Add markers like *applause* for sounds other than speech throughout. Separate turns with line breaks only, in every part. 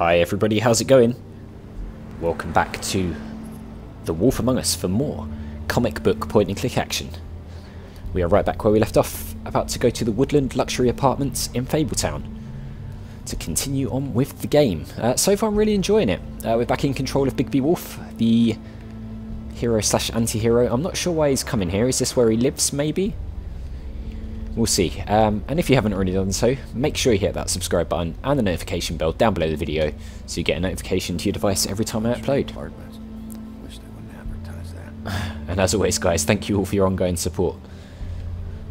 Hi everybody, how's it going? Welcome back to The Wolf Among Us for more comic book point and click action. We are right back where we left off, about to go to the Woodland Luxury Apartments in Fabletown to continue on with the game. Uh, so far I'm really enjoying it. Uh, we're back in control of Bigby Wolf, the hero slash anti-hero. I'm not sure why he's coming here. Is this where he lives, maybe? We'll see. Um, and if you haven't already done so, make sure you hit that subscribe button and the notification bell down below the video so you get a notification to your device every time I upload. *sighs* And as always, guys, thank you all for your ongoing support.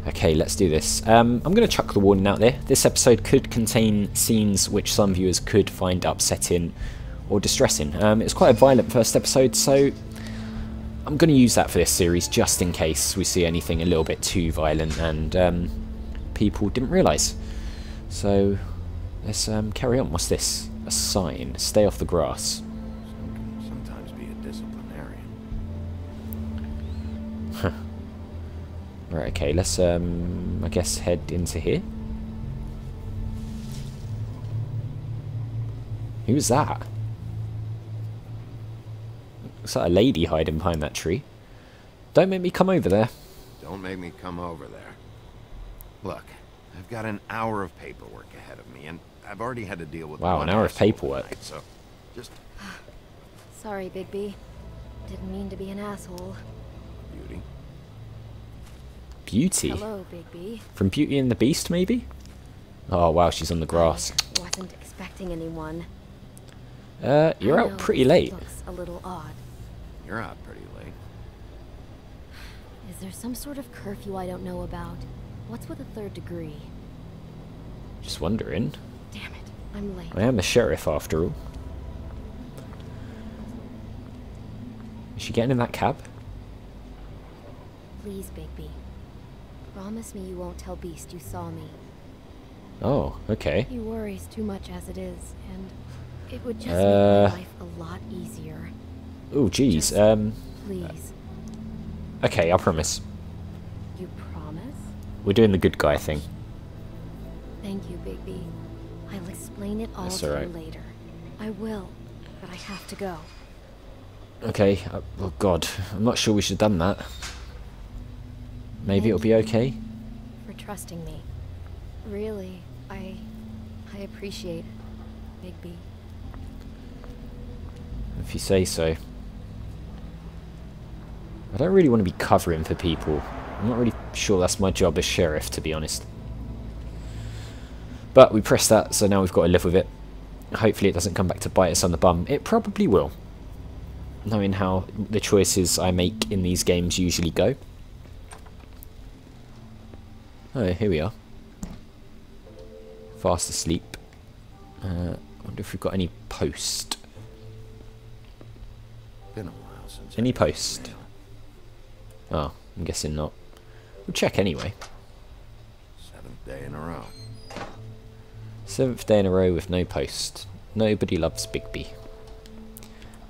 Okay, let's do this. Um, I'm going to chuck the warning out there. This episode could contain scenes which some viewers could find upsetting or distressing. Um, it's quite a violent first episode, so I'm going to use that for this series just in case we see anything a little bit too violent and um, people didn't realise. So let's um, carry on. What's this? A sign. Stay off the grass.
Sometimes be a disciplinarian. *laughs*
Right, okay, let's, um, I guess, head into here. Who's that? Looks like a lady hiding behind that tree. Don't make me come over there.
Don't make me come over there. Look, I've got an hour of paperwork ahead of me, and I've already had to deal with
Wow, an hour of paperwork.
tonight, so just
Sorry, Bigby. Didn't mean to be an asshole.
beauty.
Beauty.
Hello, Bigby.
From Beauty and the Beast, maybe? Oh, wow, she's on the grass.
I wasn't expecting anyone.
Uh, you're
I
out pretty late.
Looks a little odd.
You're out pretty late.
Is there some sort of curfew I don't know about? What's with a third degree?
Just wondering.
Damn it, I'm late.
I am the sheriff, after all. Is she getting in that cab?
Please, Bigby. Promise me you won't tell Beast you saw me.
Oh, okay.
He worries too much as it is, and it would just
Uh.
make my life a lot easier.
Oh, jeez. Um,
Please.
okay, I promise.
You promise?
We're doing the good guy thing.
Thank you, Bigby. I'll explain it all
That's
to you later. I will, but I have to go.
Okay. Uh, oh God, I'm not sure we should have done that. Maybe it'll be okay.
For trusting me. Really, I I appreciate it, Bigby.
If you say so. I don't really want to be covering for people. I'm not really sure that's my job as sheriff, to be honest. But we pressed that, so now we've got to live with it. Hopefully it doesn't come back to bite us on the bum. It probably will. Knowing how the choices I make in these games usually go. Oh, here we are. Fast asleep. Uh, wonder if we've got any post.
Been a while since.
Any post? Oh, I'm guessing not. We'll check anyway.
Seventh day in a row.
Seventh day in a row with no post. Nobody loves Bigby.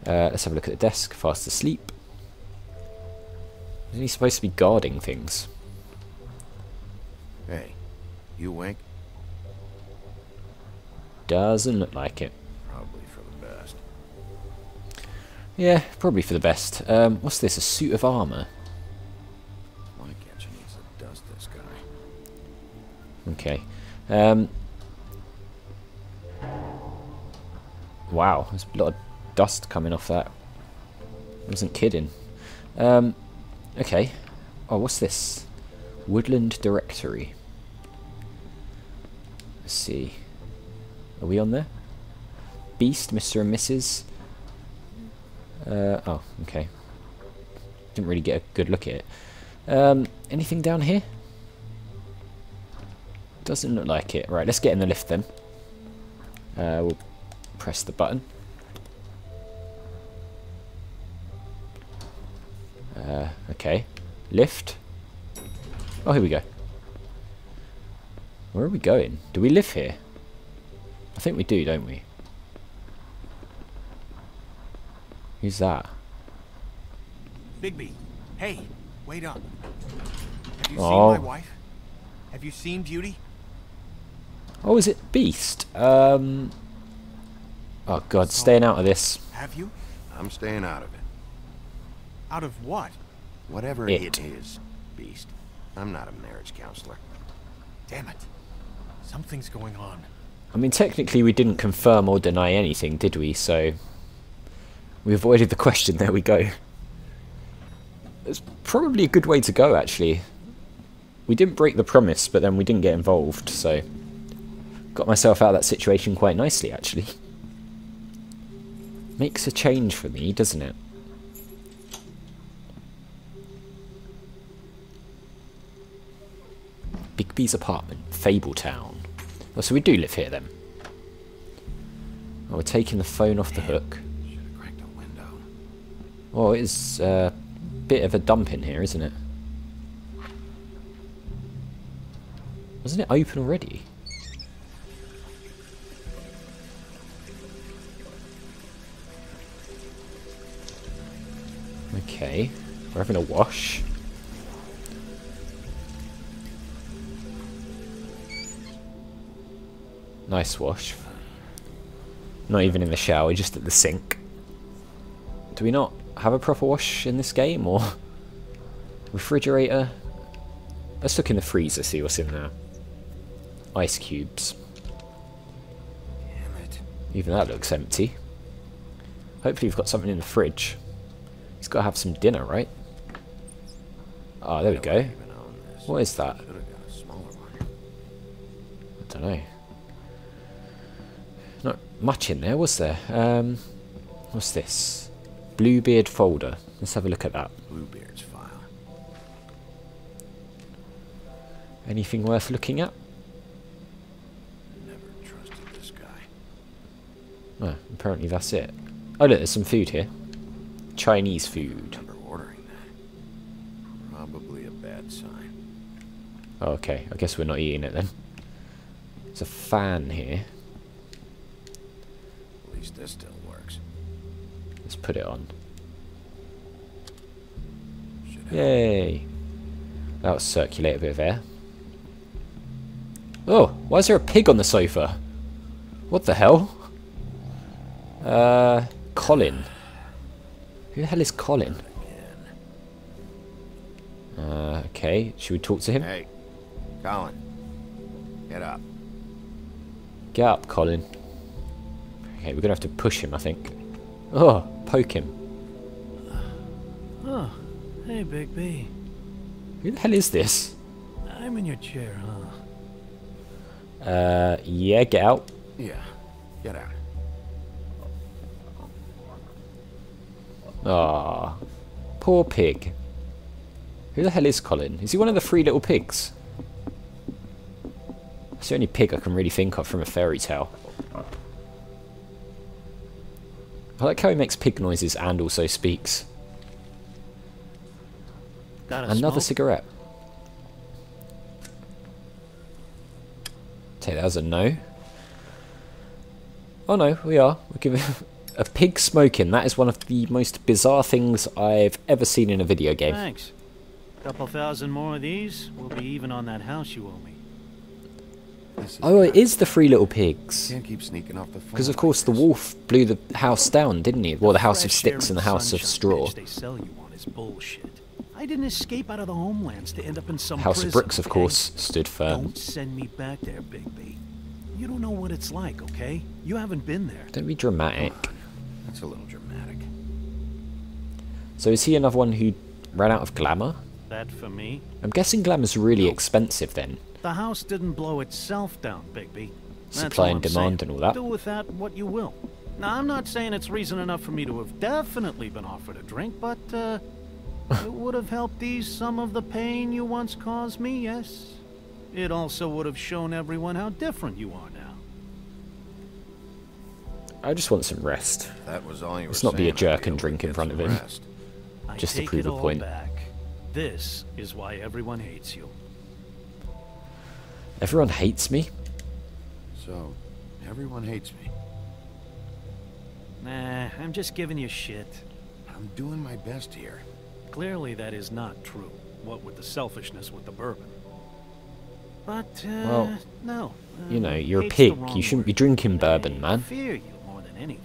Uh, let's have a look at the desk. Fast asleep. Isn't he supposed to be guarding things?
Hey, you awake?
Doesn't look like it.
Probably for the best.
Yeah, probably for the best. Um, what's this? A suit of armour? Okay. Um, wow, there's a lot of dust coming off that. I wasn't kidding. Um, okay. Oh, what's this? Woodland Directory. Let's see. Are we on there? Beast, Mr. and Mrs. Uh, oh, okay. Didn't really get a good look at it. Um, anything down here? Doesn't look like it. Right, let's get in the lift then. Uh, we'll press the button. Uh, okay. Lift. Oh, here we go. Where are we going? Do we live here? I think we do, don't we? Who's that?
Bigby, hey, wait up. Have you
Oh.
seen my wife? Have you seen Beauty?
Oh, is it Beast? Um. Oh god, staying out of this.
Have you?
I'm staying out of it.
Out of what?
Whatever
It.
it is, Beast. I'm not a marriage counselor.
Damn it. Something's going on.
I mean, technically we didn't confirm or deny anything, did we? So we avoided the question. *laughs* There we go. It's probably a good way to go, actually. We didn't break the promise, but then we didn't get involved, so got myself out of that situation quite nicely, actually. Makes a change for me, doesn't it? Bigby's apartment, Fabletown. Oh, so we do live here then. Oh, we're taking the phone off the hook.
Should have cracked a window.
Oh, it is a bit of a dump in here, isn't it? Wasn't it open already? Okay, we're having a wash. Nice wash. Not even in the shower, just at the sink. Do we not have a proper wash in this game, or *laughs* refrigerator? Let's look in the freezer, see what's in there. Ice cubes.
Damn it.
Even that looks empty. Hopefully we've got something in the fridge. He's got to have some dinner, right? Ah, there we go.
Even own this.
What is that?
Should have got a smaller one.
I don't know. Not much in there, was there? Um, what's this? Bluebeard folder. Let's have a look at that.
Bluebeard's file.
Anything worth looking at?
Never trusted this guy.
Oh, apparently that's it. Oh look, there's some food here. Chinese food.
Ordering that. Probably a bad sign.
Okay, I guess we're not eating it then. There's a fan here.
At least this still works.
Let's put it on. Yay! That'll circulate a bit of air. Oh, why is there a pig on the sofa? What the hell? Uh, Colin. Who the hell is Colin? Uh, okay, should we talk to him?
Hey, Colin. Get up.
Get up, Colin. Okay, we're gonna have to push him, I think. Oh, poke him.
Oh, hey, Big B.
Who the hell is this?
I'm in your chair, huh?
Uh, yeah, get out.
Yeah, get out.
Ah, poor pig. Who the hell is Colin? Is he one of the three little pigs? That's the only pig I can really think of from a fairy tale. I like how he makes pig noises and also speaks. Another
smoke?
cigarette. Take that as a no. Oh no, we are. We're giving *laughs* a pig smoking. That is one of the most bizarre things I've ever seen in a video game.
Thanks. Couple thousand more of these, we'll be even on that house you owe me.
Oh, it
bad.
is the three little pigs.
Can't keep sneaking off the phone.
Because of course the wolf blew the house down, didn't he? Well, the house of sticks and the house of straw.
They sell you on is bullshit. I didn't escape out of the homelands to end up in some
House of bricks, of course, stood firm.
Don't send me back there, Big B. You don't know what it's like, okay? You haven't been there.
Don't be dramatic.
That's a little dramatic.
So is he another one who ran out of glamour?
That for me.
I'm guessing glamour's really expensive then.
The house didn't blow itself down, Bigby. That's
Supply and demand
saying.
and all that.
Do with that what you will. Now, I'm not saying it's reason enough for me to have definitely been offered a drink, but uh, *laughs* it would have helped ease some of the pain you once caused me, yes. It also would have shown everyone how different you are now.
I just want some rest.
That was all you
Let's
were
not be a jerk and drink in front of him.
rest.
I
Just to prove
it
a point.
back. This is why everyone hates you.
Everyone hates me?
So, everyone hates me.
Nah, I'm just giving you shit.
I'm doing my best here.
Clearly, that is not true. What with the selfishness with the bourbon. But, uh,
Well,
no.
you
uh,
know, you're a pig. You shouldn't be drinking bourbon,
I
man.
fear you more than anything.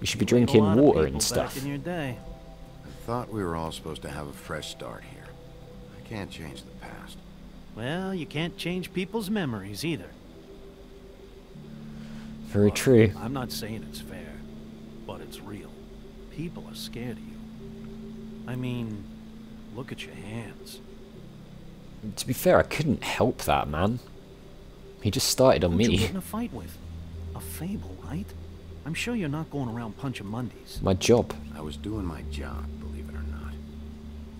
We should be
You
drinking water and stuff.
In your day.
I thought we were all supposed to have a fresh start here. I can't change the past.
Well, you can't change people's memories either.
Very
Look,
true.
I'm not saying it's fair, but it's real. People are scared of you. I mean, look at your hands.
To be fair, I couldn't help that, man. He just started on
Who'd you
me.
get in a fight with? A fable, right? I'm sure you're not going around punching Mundies.
My job.
I was doing my job, believe it or not.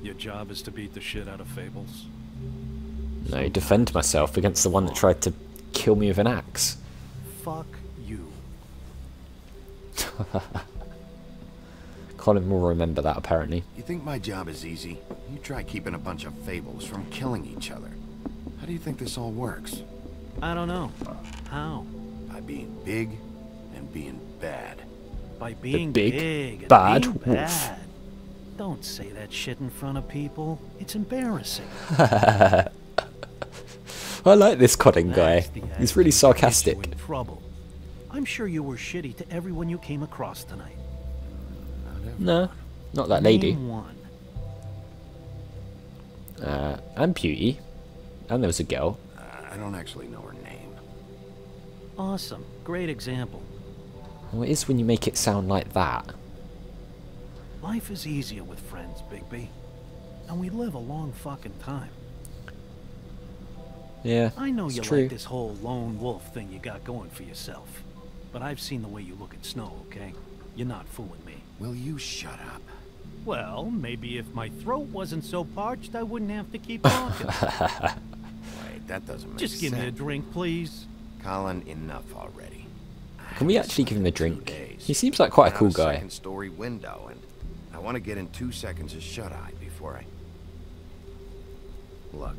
Your job is to beat the shit out of fables.
No, defend myself against the one that tried to kill me with an axe.
Fuck you. *laughs*
Colin will remember that, apparently.
You think my job is easy? You try keeping a bunch of fables from killing each other. How do you think this all works?
I don't know. How?
By being big and being bad.
By being
big,
big
bad
being
wolf.
bad. Don't say that shit in front of people. It's embarrassing. *laughs*
I like this Colin guy. He's really
attitude that gets
sarcastic.
Trouble. I'm sure you were shitty to everyone you came across tonight.
No, not that lady.
One.
Uh, and Beauty. And there was a girl.
I don't actually know her name.
Awesome. Great example.
What is when you make it sound like that?
Life is easier with friends, Bigby. And we live a long fucking time.
Yeah,
I know
it's
you
true.
like this whole lone wolf thing you got going for yourself. But I've seen the way you look at Snow, okay? You're not fooling me.
Will you shut up?
Well, maybe if my throat wasn't so parched, I wouldn't have to keep *laughs* talking.
Wait, that doesn't make
Just
sense.
give me a drink, please.
Colin, enough already. I
Can we actually give him a
slept in two
drink? He seems like quite a cool guy.
Second story window, and I want to get in two seconds of shut eye before I. Look,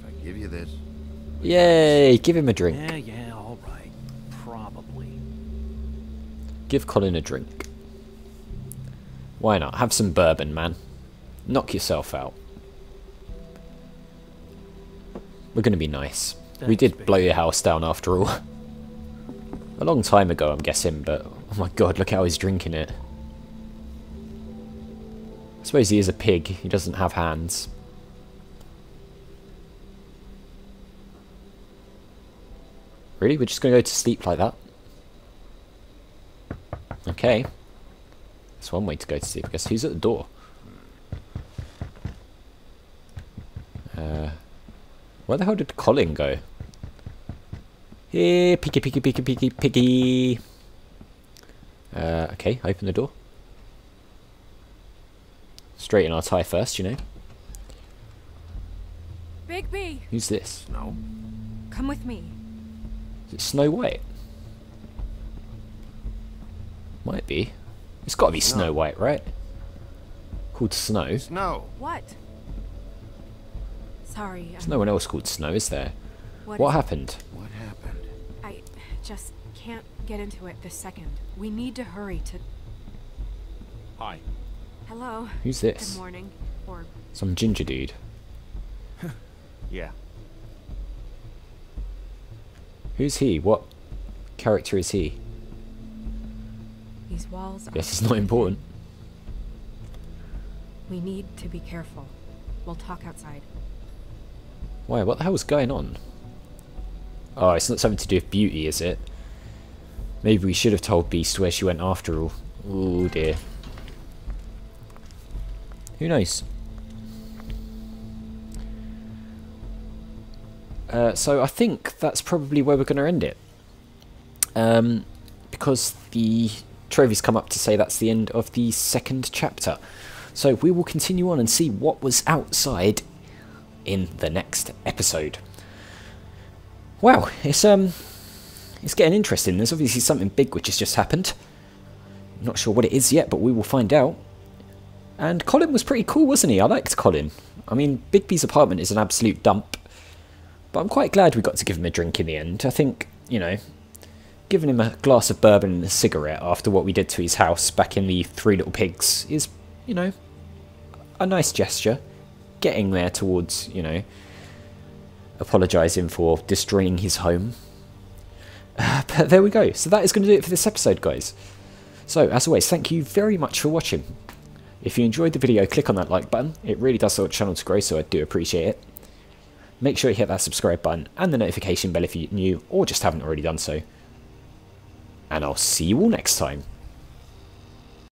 if I give you this,
Yay! Give him a drink.
Yeah, yeah, all right. Probably.
Give Colin a drink. Why not? Have some bourbon, man. Knock yourself out. We're gonna be nice. we did
baby.
blow your house down after all. *laughs* a long time ago, I'm guessing, but oh my god, look how he's drinking it. I suppose he is a pig. He doesn't have hands. Really? We're just gonna go to sleep like that? Okay. That's one way to go to sleep. I guess who's at the door? Uh, where the hell did Colin go? Here, piggy, piggy, piggy, piggy, piggy. Uh, okay, open the door. Straighten our tie first, you know.
Bigby,
Who's this?
no.
come with me.
Is it Snow White? Might be. It's got to be Snow
Snow.
White, right? Called Snow.
Snow.
What? Sorry.
There's
I'm-
no one else called Snow, is there?
what
What
is-
happened?
What happened?
I just can't get into it this second. We need to hurry to.
Hi.
Hello.
Who's this?
Good morning. Or
Some ginger dude. *laughs*
Yeah.
Who's he? What character is he?
these walls are.
Guess it's not important.
We need to be careful. We'll talk outside.
Why? What the hell's going on? Oh, it's not something to do with beauty, is it? Maybe we should have told Beast where she went after all. Oh dear. Who knows? Uh, so I think that's probably where we're going to end it. Um, because the trophies come up to say that's the end of the second chapter. So we will continue on and see what was outside in the next episode. Wow, it's um, it's getting interesting. There's obviously something big which has just happened. Not sure what it is yet, but we will find out. And Colin was pretty cool, wasn't he? I liked Colin. I mean, Bigby's apartment is an absolute dump, but I'm quite glad we got to give him a drink in the end. I think, you know, giving him a glass of bourbon and a cigarette after what we did to his house back in the Three Little Pigs is, you know, a nice gesture. Getting there towards, you know, apologising for destroying his home. Uh, but there we go. So that is going to do it for this episode, guys. So, as always, thank you very much for watching. If you enjoyed the video, click on that like button. It really does help the channel to grow, so I do appreciate it. Make sure you hit that subscribe button and the notification bell if you're new or just haven't already done so. And I'll see you all next time.